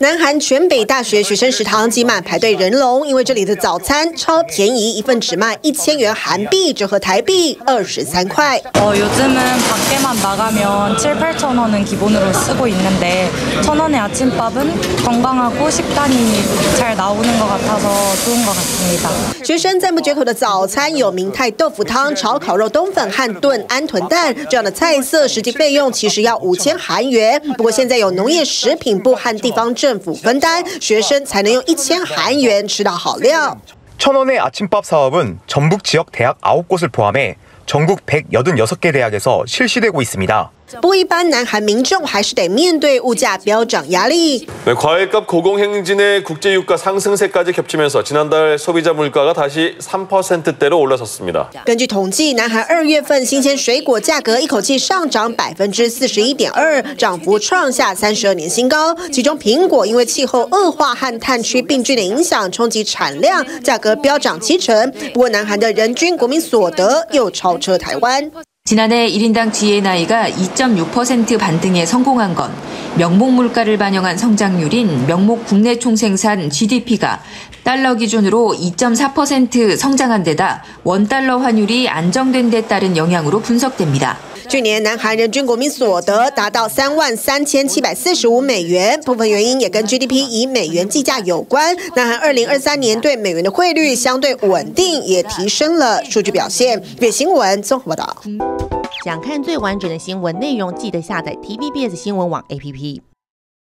南韩全北大学学生食堂挤满排队人龙，因为这里的早餐超便宜，一份只卖一千元韩币，折合台币二十三块。어요즘은밖에만나가면칠팔천원은기본으로쓰고있는데천원의아침밥은건강하고식단이잘나오는것같아서좋은것같습니다学生赞不绝口的早餐有明太豆腐汤、炒烤肉冬粉和炖安豚蛋这样的菜色，实际费用其实要五千韩元。不过现在有农业食品部和地方政 府分担，学生才能用一千韩元吃到好料。천원의아침밥사업은전북지역대학9곳을포함해전국186개 대학에서실시되고있습니다 不过，一般南韩民众还是得面对物价飙涨压力。네, 과일값 고공행진의 국제유가 상승세까지 겹치면서 지난달 소비자 물가가 다시 3%대로 올라섰습니다. 根据统计，南韩二月份新鲜水果价格一口气上涨百分之四十一点二，涨幅创下三十二年新高。其中苹果因为气候恶化和炭区病菌的影响，冲击产量，价格飙涨七成。不过，南韩的人均国民所得又超车台湾。 지난해 1인당 GNI가 2.6% 반등에 성공한 건 명목 물가를 반영한 성장률인 명목 국내 총생산 GDP가 달러 기준으로 2.4% 성장한 데다 원달러 환율이 안정된 데 따른 영향으로 분석됩니다. 去年南韩人均国民所得达到三万三千七百四十五美元，部分原因也跟 GDP 以美元计价有关。南韩二零二三年对美元的汇率相对稳定，也提升了数据表现。月新闻综合报道。想看最完整的新闻内容，记得下载 TVBS 新闻网 APP。